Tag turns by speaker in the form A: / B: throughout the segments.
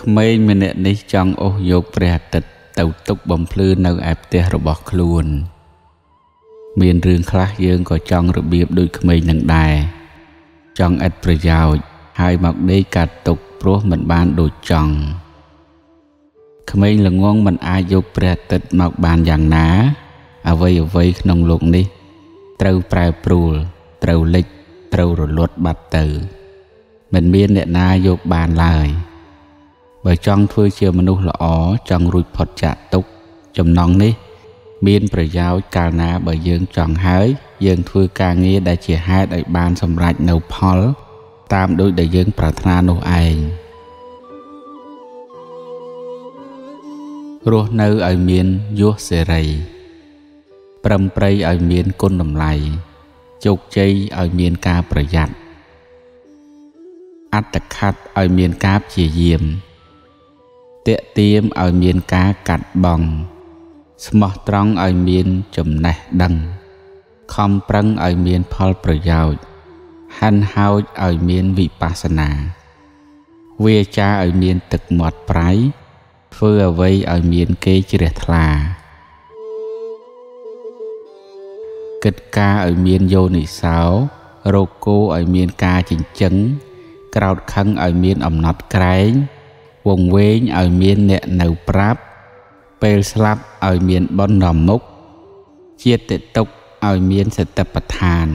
A: ក្មេងម្នាក់នេះចង់អូសយកព្រះអាទិត្យទៅទុកបំភ្លឺនៅឯផ្ទះរបស់ខ្លួន មានរឿងខ្លះយើងក៏ចង់របៀបដូចក្មេងនឹងដែរចង់ឥតប្រយោជន៍ហើយមកដេកកាត់ទុកព្រោះមិនបានដូចចង់ក្មេងល្ងងមិនអាចយកព្រះអាទិត្យមកបានយ៉ាងណា អ្វីអ្វីក្នុងលោកនេះ ត្រូវប្រែប្រួល ត្រូវលិចត្រូវរលត់បាត់ទៅមិនមានអ្នកណាយកបានឡើយ។ បើចង់ធ្វើជាមនុស្សល្អចង់រួចផុតចាកទុក្ខចំណងនេះ មានប្រយោជន៍កាលណាបើយើងចង់ហើយ យើងធ្វើការងារដែលជាហេតុឲ្យបានសម្រេចនៅផល តាមដូចដែលយើងប្រាថ្នានោះឯងរស់នៅឲ្យមានយោសេរីប្រឹមប្រៃឲ្យមានគុណតម្លៃជោគជ័យឲ្យមានការប្រយ័ត្នអត្តខិតឲ្យមានការព្យាយាម តេទៀមឲ្យមានការកាត់បងស្មោះត្រង់ឲ្យមានចំណេះដឹង ខំប្រឹងឲ្យមានផលប្រយោជន៍ហាន់ហោចឲ្យមានវិបស្សនាវាចាឲ្យមានទឹកមាត់ប្រៃធ្វើអ្វីឲ្យមានគេជ្រះថ្លាគិតការឲ្យមានយោនិសោរោគគោឲ្យមានការចិញ្ចឹងក្រោតខឹងឲ្យមានអំណត់ក្រែង វងវែងឲ្យមានអ្នកនៅប្រាប់ពេលស្លាប់ឲ្យមានបនរមុខជាតិទុកឲ្យមានសតិប្បដ្ឋាន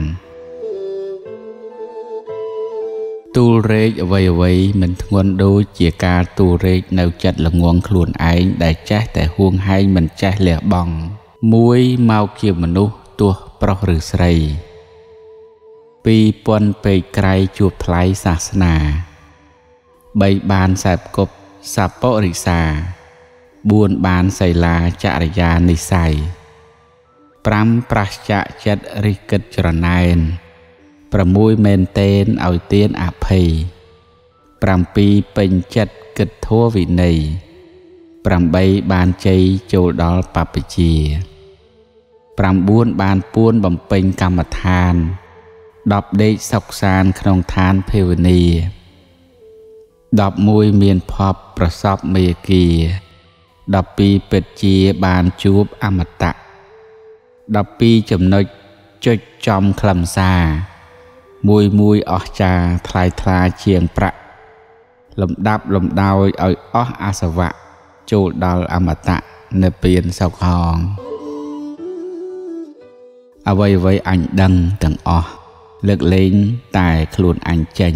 A: ទូលរែកអ្វីអ្វីមិនធ្ងន់ដូចជាការទូលរែកនៅចិត្តល្ងងខ្លួនឯងដែលចេះតែហួងហែងមិនចេះលះបង់មួយមកជាមនុស្សទោះប្រុសឬស្រី2000ពេកក្រៃជួបថ្លៃសាសនា 3បានសែបគប់សពរិសា4បានសីលាចរិយានិស័យ5ប្រះចៈចិត្តរិះគិតច្រណែន6មែនតេនឲ្យទៀនអភ័យ7ពេញចិត្តគិតធัวវិន័យ8បានជ័យចូលដល់បព្វជិ9បានពួនបំពេញកម្មដ្ឋាន10ដេកសុខសានក្នុងឋានភាវនា 11មានភពប្រសពមេគា12ពិតជាបានជួបអមតៈ12ចំណុចចុចចំខ្លឹមសារមួយមួយអស្ចារថ្លៃថ្លាជាងប្រាក់លំដាប់លំដោយឲ្យអស់អាសវៈចូលដល់អមតៈនៅពៀនសុខហងអ្វីអ្វីអញដឹងទាំងអស់លើកលែងតែខ្លួនអញចេញ